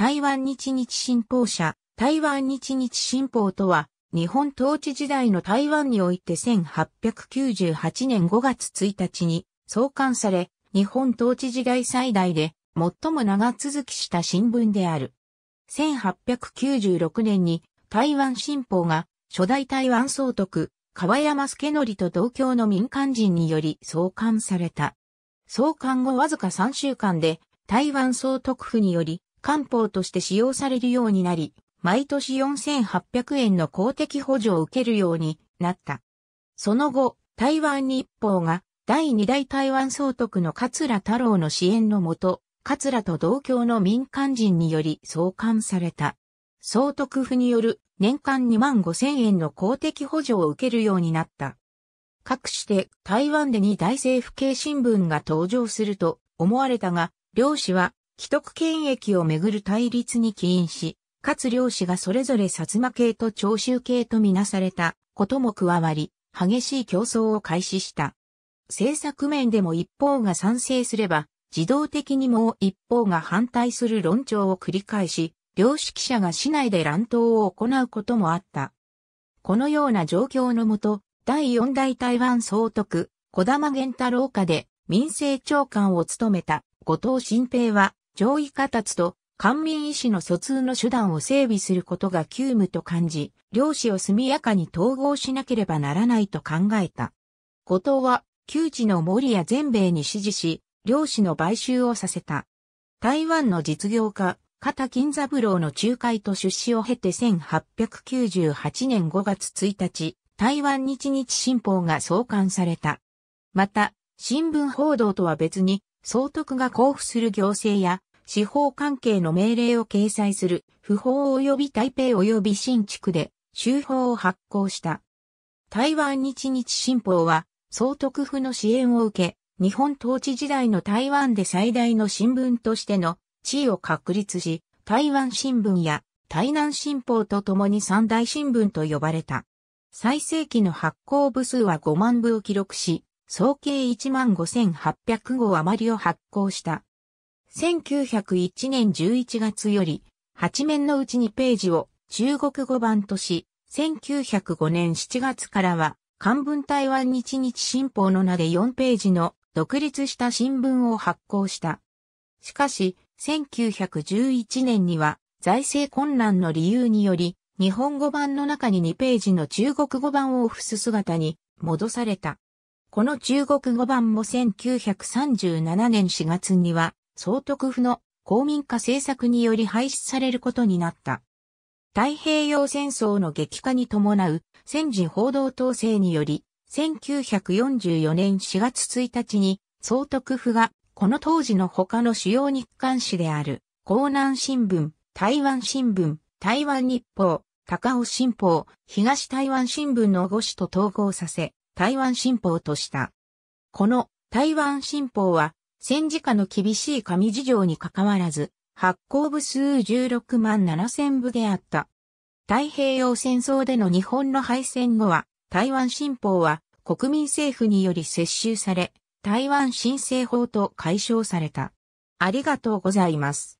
台湾日日新報社、台湾日日新報とは、日本統治時代の台湾において1898年5月1日に創刊され、日本統治時代最大で最も長続きした新聞である。1896年に台湾新報が初代台湾総督、川山助則と同郷の民間人により創刊された。創刊後わずか3週間で台湾総督府により官報として使用されるようになり、毎年4800円の公的補助を受けるようになった。その後、台湾日報が第二代台湾総督の桂太郎の支援のもと、桂と同郷の民間人により創刊された。総督府による年間2万5千円の公的補助を受けるようになった。各して台湾でに大政府系新聞が登場すると思われたが、両氏は既得権益をめぐる対立に起因し、かつ両氏がそれぞれ薩摩系と長州系とみなされたことも加わり、激しい競争を開始した。政策面でも一方が賛成すれば、自動的にもう一方が反対する論調を繰り返し、両指揮者が市内で乱闘を行うこともあった。このような状況のもと、第四代台湾総督、小玉源太郎下で民政長官を務めた後藤新平は上位下達と官民医師の疎通の手段を整備することが急務と感じ、両氏を速やかに統合しなければならないと考えた。後藤は、旧知の森や全米に指示し、両氏の買収をさせた。台湾の実業家、片金三郎の仲介と出資を経て1898年5月1日、台湾日日新報が創刊された。また、新聞報道とは別に、総督が交付する行政や司法関係の命令を掲載する不法及び台北及び新築で州法を発行した。台湾日日新報は総督府の支援を受け、日本統治時代の台湾で最大の新聞としての地位を確立し、台湾新聞や台南新報と共に三大新聞と呼ばれた。最盛期の発行部数は5万部を記録し、総計1万5800号余りを発行した。1901年11月より、8面のうち2ページを中国語版とし、1905年7月からは、漢文台湾日日新報の名で4ページの独立した新聞を発行した。しかし、1911年には財政困難の理由により、日本語版の中に2ページの中国語版を付す姿に戻された。この中国語版も1937年4月には総督府の公民化政策により廃止されることになった。太平洋戦争の激化に伴う戦時報道統制により、1944年4月1日に総督府がこの当時の他の主要日刊紙である、江南新聞、台湾新聞、台湾日報、高尾新報、東台湾新聞の5紙と統合させ、台湾新報とした。この台湾新報は戦時下の厳しい紙事情に関わらず、発行部数16万7千部であった。太平洋戦争での日本の敗戦後は、台湾新法は国民政府により接収され、台湾新政法と解消された。ありがとうございます。